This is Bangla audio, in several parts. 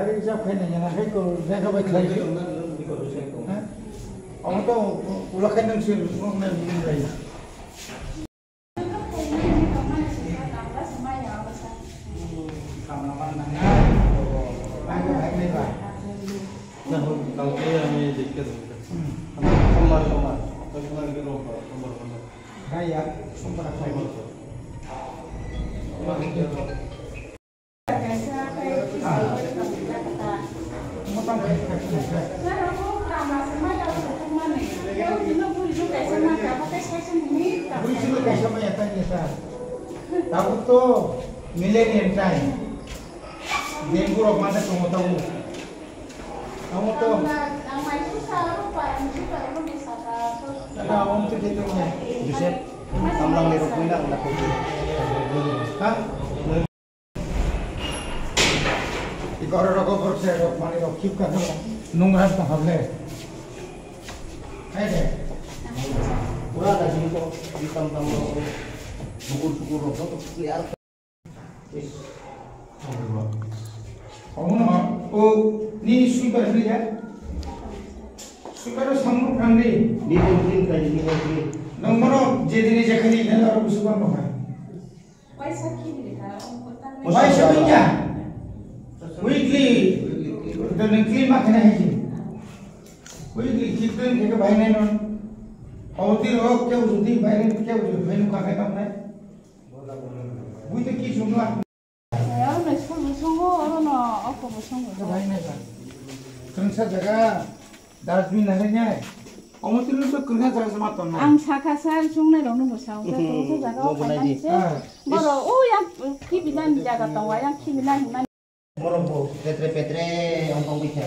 Hari siap kena jangan hai ko jangan kau baik lagi. Orang tu ulah kena sih orang nak minum lagi. কালকে আমি দেখতে দেবো সোমবার সোমবার সোমবার গেল সোমবার সোমবার Hai ya, sumpah to millennium time. Dengue rok mana kamu hindi Kamu tahu? Kata om tu dia punya. Joseph, kamu lang lirok pun dah rin pergi. Hah? Ikor rokok bersih rok mana rok kip kan? Nungguan tak hafle. Ada. Kurang lagi kok hitam-hitam. cukur cukur apa liar kamu nama oh ni sweeper free ya sweeper itu semua free ni free kan ni free nomor jadi ni jadi ni kan orang busuk apa kan पैसा किन लिखा पैसा भी क्या वीकली तो निकली माखना है जी वीकली कितने के भाई नहीं नॉन और ती रोग के उस दी भाई के उस भाई को का करना है 우리들끼리 중요한. 야매 손을 선거 알아나 아까 뭐 선거. 가만히내봐. 그런사 제가 나중에 나냐? 어머니들도 그런 사람에서 맞던 안 사카살 중내 놓는 거 사오자 그런 사자가 가만히 뭐라 오야 기비난 자가 또 와야 기비난 힘만. 뭐라 뭐 페트레 페트레 엉덩 밑에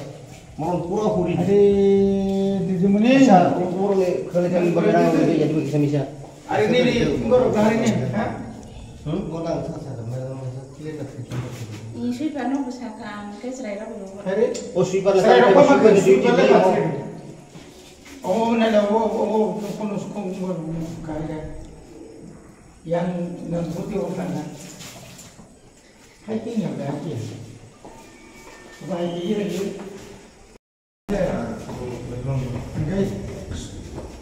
뭐라 뿌라 뿌리. 아니 니즈문이. 자, 뭐라 그래 그래 되는 거랑 이게 예쁘게 재미있어. 아니 니리 뭐라 가리니? स्वीपर ना कुछ काम कैसे रहेगा बोलो अरे वो स्वीपर लगा रहेगा कौन मत स्वीपर लगा ओ ना ना वो वो कौन उसको उम्र कर गया यार नंदुती हो करना है कि नहीं होगा कि भाई ये ये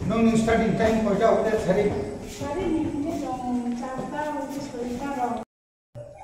नॉन स्टार्टिंग टाइम पहुँचा होता है सारे सारे नहीं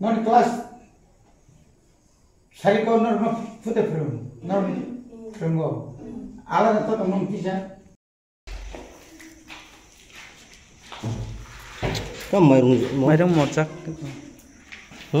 ನಾನು क्लास ಸರಿಕೋ कर्नरमा फुते फिल्म नर्म ಫ್ರಮ್ಗೋ ಆಲದ ತಕ ಮಮ್ ಕಿಸ कम मरुङ मरुङ मर्चाक काम काम हो।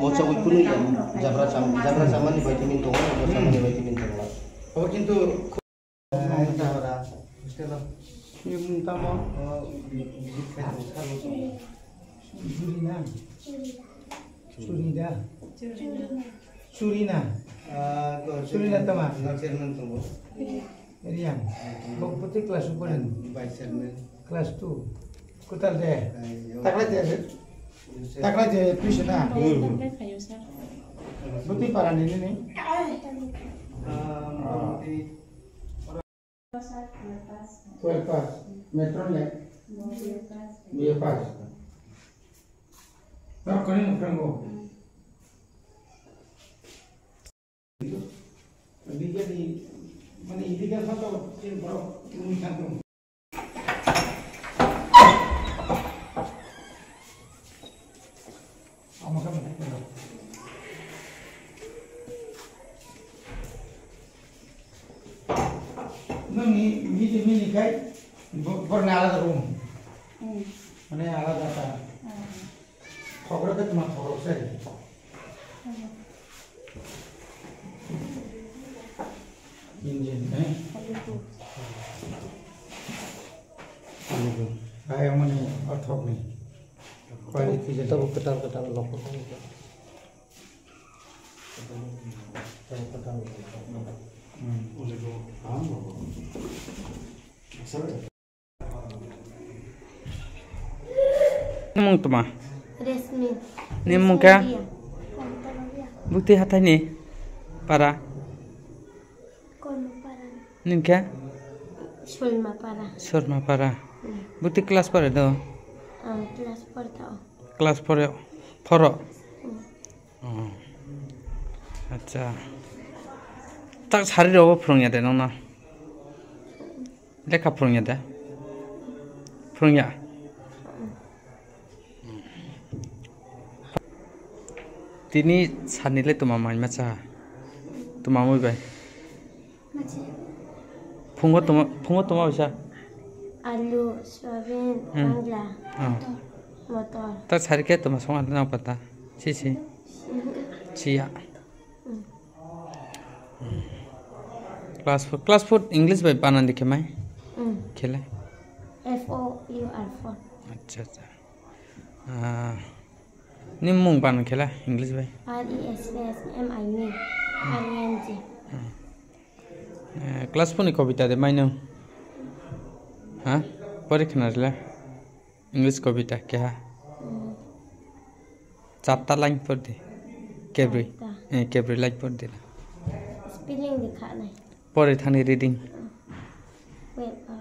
মৌচা উইকুনই জাবরা চাম জাবরা jabra নি বাইতে মিন তোমরা জাবরা চামান নি বাইতে মিন তোমরা ও কিন্তু Surina, Surina teman. Chairman tunggu. Rian, bok putih kelas ukuran. Kelas tuh. kutar deh. Tak ya. తక్కడ చూసినా బుద్ధి పరండి నేను ట్వెల్వ్ పాస్ మెట్రోలే బిఏ పాస్ కొని ముఖ్యంగా মানে ইরিগেশনটা বড় অনুষ্ঠান মানে মিলে মিলে খাই বরং আলাদা রুম মানে আলাদা তা খবরকে তোমার খবর চাই ইঞ্জিন হ্যাঁ আয় মানে অর্থ নেই কোয়ালিটি যেটা কেটাল কেটাল লক্ষ্য কেটাল কেটাল ఉండేది సరే mung tuma resmi. Ni mung ka bukti hata ni para kono para nim ka surma para surma para iya. bukti kelas pare do ah, kelas pare do kelas Poro. Oh. আচ্ছা tak sari rawa phurungya de nona lekha phurungya de phurungya তিনি সানিলে তোমার মাই মাছা তোমার মই বাই Machi. ফুঙ্গো তোমার ফুঙ্গো তোমার হইছা Alu, soybean, Hmm. bangla, হ্যাঁ motor. tak sarike তোমার সঙ্গে নাও পাতা C C chia class four class four English भाई पाना दिखे मैं खेला F O U R four अच्छा अच्छा नहीं मूंग पाना खेला इंग्लिश भाई R E S S M I me R E N G class फोरनि कबिता दे माइनो हा बोरै खोनारला इंग्लिश कबिता केहा चारटा लाइनफोर दे केब्रै केब्रै लाइनफोर दे स्पेलिं दिखा नहीं What is honey reading? Wait, uh,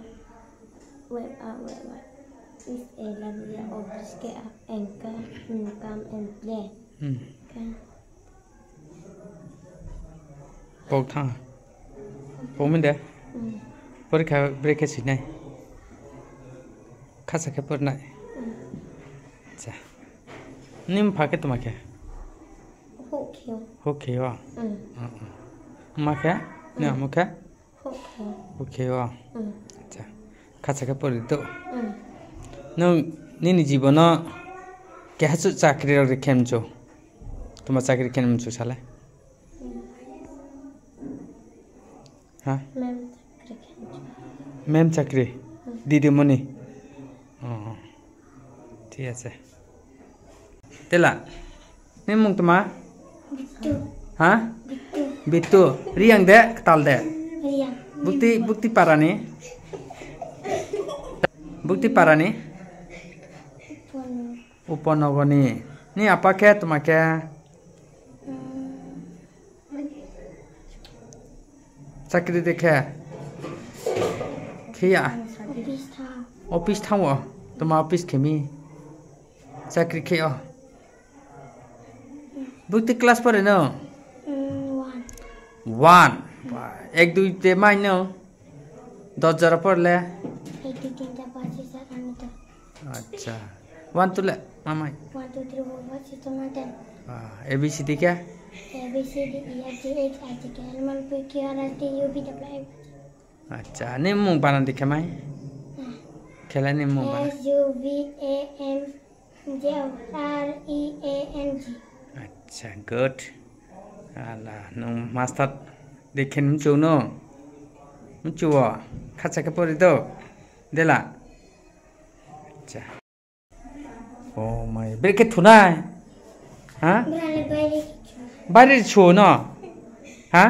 wait, uh, wait, wait. It's a lovely object get up and come, come and play. Hmm. Okay. บอกท่าผมมันเด้ปริขาบริขาสิไหนข้าสักแค่ปนไหนจ้ะนี่มันพักแค่ตัวมาแค่หกเขียวหกเขียวอ่ะอืมอืมมาแค่ 응. 먹게? 오케이와. 응. 자, 같이 가버리 또. 응. 너 니네 জীবন কেহাছো চাকরির খেমছো তোমার চাকরি খেমছো শালে হ্যাঁ ম্যাম চাকরি দিদিমণি ও ঠিক আছে তেলা নিমুং তোমার হ্যাঁ Bitu, riang deh, ketal deh. Bukti, bukti para nih. Bukti para nih. Upono. goni. nih. Apa ke tuh makanya? Sakit deh kayak. Kaya. Opis tahu. Opis tahu. Tuh mau opis kimi. Sakit o oh. Bukti kelas pada nih. One এক দুইতে মাইন দশ যারা পড়লে আচ্ছা ওয়ান তুলে মামাই এ বি সি ডি क्या अच्छा नहीं मुँह पाना दिखे माई खेला नहीं मुँह पाना अच्छा good ala nung master chú mchu no. Mchu wa khacha ka pori do. Dela cha o mai breke thuna ha? Bari chu no? Chú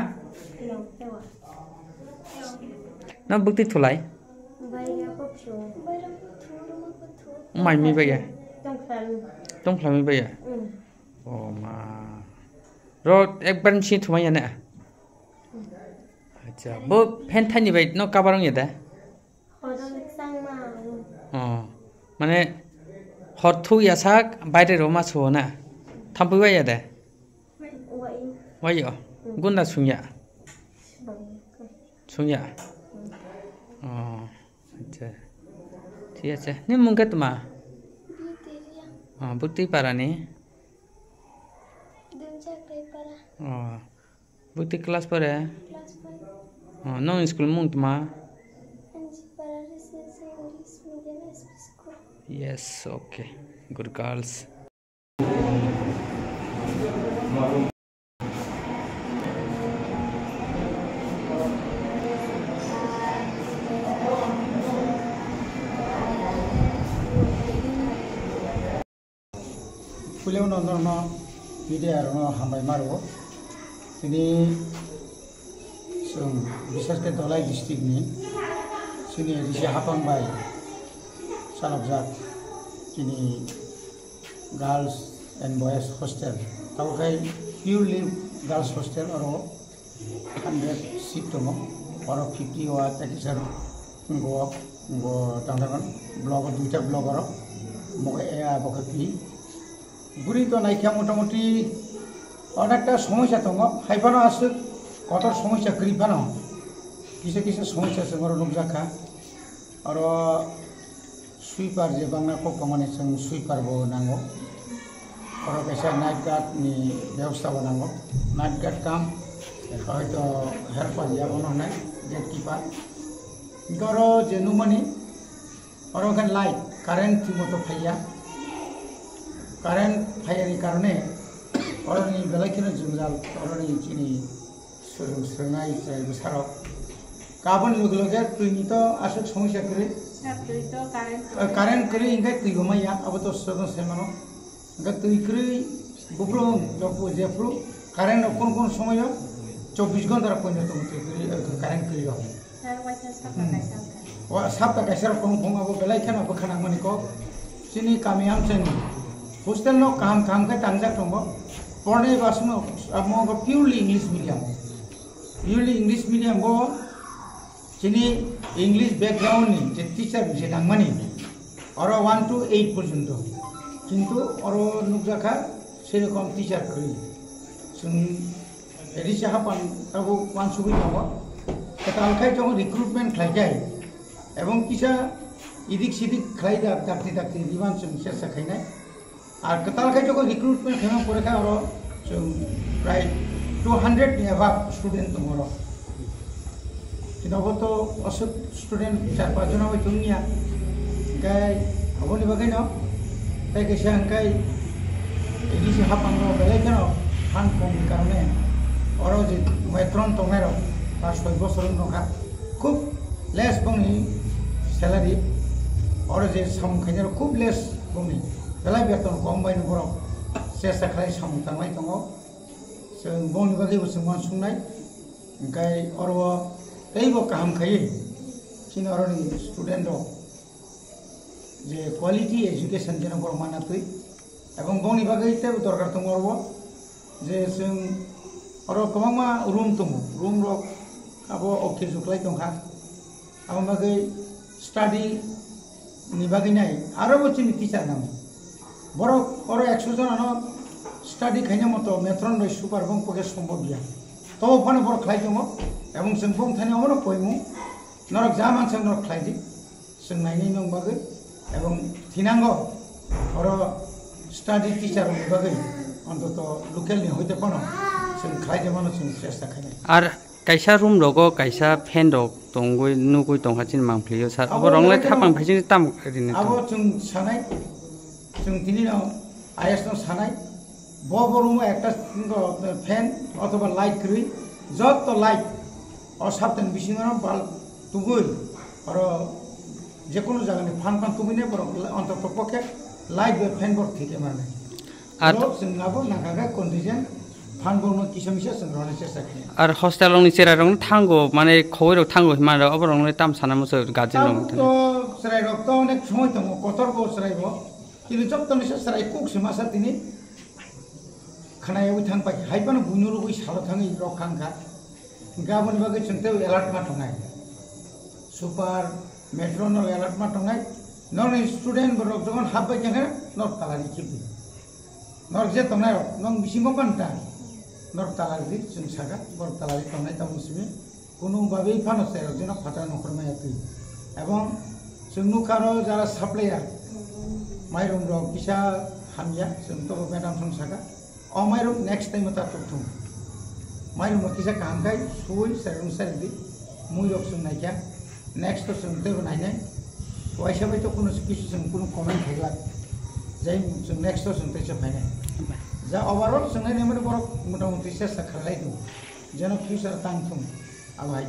nó bước tiếp thu lại mày mi bây giờ trong phần mi bây giờ ồ mà ro e ban chi thuma yana acha bo pentani bai no ka barong yada মানে হথু ইয়াসাক বাইরে রোমা ছো না থাম্পু বাই ইয়াদে 와이어 군나 숭야 숭야 어 이제 뒤에 이제 네 뭔가 또마 아 붙디 바라니 Oh. Bukti kelas para? Kelas para. Oh, no in school mung tuma? Yes, okay. Good girls. Fuleu no no no. नन्दन मिडियायावनो हामबाय मारो दिनै जों बिसेसके दलाइ डिस्ट्रिक्टनि जोंनि रिसि हाफांबाय सालाबजाक दिनै गार्लस एन्ड बयस हस्टेल तावखाय पिउरलि गार्लस हस्टेल आरो हान्ड्रेड सिट दङ आरो फिफ्टि वा टेकिसार गवाब ग थांदोंमोन ब्लग दुइटा ब्लग आरो मगे ए आबके पि বুড়ি তো নাইকিয়া মোটামুটি অনেকটা সমস্যা তো হাইফানো আছে কত সমস্যা করিফানো কিছু কিছু সমস্যা আছে আমার লোক জাখা আর সুইপার যে বাংলা কক মানে जों সুইপারবো নাঙ্গো আর কাইসা নাইট গার্ডনি ব্যবস্থাবো নাঙ্গো নাইট গার্ড কাম হয়তো হেল্পার যাবো নাই গেট কিপার আরো যে নুমানি আর ওখানে লাইট কারেন্ট ঠিক মতো ফাইয়া। কারেন্ট ফায়ারের কারণে অরণি বেলাখিনে জঞ্জাল অরণি যিনি সরনাই যাইব সারক কাবন লোকলোকে তুইনিত আসল সমস্যা করে কারেন্ট করে ইঙ্গা তুই ঘুমাইয়া আবার তো সরন সেমানো। ইঙ্গা তুই করে বুবরো জেফরু কারেন্ট কোন কোন সময় চব্বিশ ঘণ্টার পর্যন্ত কারেন্ট করে হবে। সাপটা কাইসার কম খানা মানে কিনি মানে কামিয়াম कामियाम जोंनि हस्टेल न काम काम के तांजाक दङ पढ़ने बास में अब purely English medium purely English medium को चिनी इंग्लिश बैकग्राउंड नि जे टीचर जे नांगमानि और वन टू एट पर्यंत किंतु और नुकजाखा सेरकम टीचर करी जों एडिसा हापान ताबो वन सुबि दङ तालखाय दङ रिक्रुटमेंट खालायखाय এবং কিসা ইদিক সিদিক খাই দাক ডাকতে ডাকতে দিবান जों सेरसा खायनाय আর গতকালকে যখন রিক্রুটমেন্ট হেমে পরীক্ষা হলো প্রায় টু হান্ড্রেড অ্যাভাব স্টুডেন্ট তোমার কিন্তু আবার তো অসুখ স্টুডেন্ট চার পাঁচজন হবে চুনিয়া গাই আবনি বাগাই ন তাই গেছে আঙ্কাই এগিয়েছে হাফ আঙ্গ বেলেগ কেন? ফান কমির কারণে ওরাও যে মাইক্রন তোমার বা ছয় বছর নখা খুব লেস বংনি স্যালারি ওরা যে সামখাইনার খুব লেস বংনি बेलाय बेतन खम बायनो बरं सेस्ता खालाय साम थांनाय दङ जों बंनि बागैबो जों मानसुंनाय ओमफ्राय अर' ओइबो गाहाम खायो जोंनि अरनि स्टुडेन्ट दं যে কোয়ালিটি এডুকেশন যেন বড় মানাতই এবং বংনি বাগैতে দরকার दङ अरबो যে जों अर गोबां रुम दङ रुम रक आबो अके जुख्लाय दंखा आबो बागै स्टाडि नि बागै नाय आरोबो जोंनि टिचार नाम বড় বড় একশো জন আনো স্টাডি খাইনে মতো মেথ্রন রই সুপার এবং পকে সম্ভব ইয়া তব ফোনে বড় খাই দম এবং जों बुंनो थाङो अमनो पयमु नरक जा मानसि नरक खाइदि जों नायनाय नों बागै এবং থিনাঙ্গ ওর স্টাডি টিচার বিভাগে অন্তত লোকেল নি হইতে পারো जों খাই দেব না जों চেষ্টা খাইনি আর কাইসা রুম রগ কাইসা ফ্যান রগ দঙ্গই নুগুই দংহাচিন মাংফ্লিও সার অবরংলাই খাপাং ভাইজিন তাম রিনে আবো जों সানাই जों दिनैनाव आइएसनाव सानाय ब रुमआव একটা ফ্যান অথবা লাইট করি যত লাইট আর সাবধান বিশিঙানো বাল তুগুই আর যে কোনো জায়গায় ফান ফান তুমিনে বরং অন্তত পক্ষে লাইট বা ফ্যান বর থেকে মানে আর আর जोंनाबो नागागा कन्डिशन फान बरनो किसम किसा जों रने চেষ্টা खालामो আর হস্টেল রংনি চেরা রং থাঙ্গো মানে খবর থাঙ্গো হিমান আবার রংলে তাম সানা মতো গাজিন রং তো সেরাই রক্ত অনেক সময় তো কতর বউ কিন্তু তিনি চপ্তনিশ সারাই কুক মাসা তিনি খানায় থাংপাই হাইপানো বুইনো লুগুই সালো থাঙি রক্ষাঙ্কা গাবন বাকে চিন্তাও এলার্ট মা টঙ্গাই সুপার মেট্রোনো এলার্ট মা টঙ্গাই নন স্টুডেন্ট রক যখন হাববাই থাকে নর তালারি খেপি নর যে টঙ্গাই রক নং বিসিমো কান্তা নর তালারি চুন সাকা বর তালারি টঙ্গাই তা মুসিমে কোনোভাবেই ফানো সেরক যেন ফাটা নকর মাই এবং চুন্নুকারও যারা সাপ্লাইয়ার माइरं रक बिसा हामिया जों तो मेडाम संसागा अ माइरं नेक्स्ट टाइम ता तुम माइरं रक किसा कांगाय सुई सरं सरदि मुई रक जों नायखा नेक्स्ट जों तेबो नायनाय तो हिसाबै त कुनै किसु जों कुनै कमेन्ट थाइला जाय जों नेक्स्टआव जों तैसे फायनाय जा ओभारअल जोंनाय नेमाने बर मथा मथि सेस्था खालायदों जेन फिउचार तांथों आबाहाय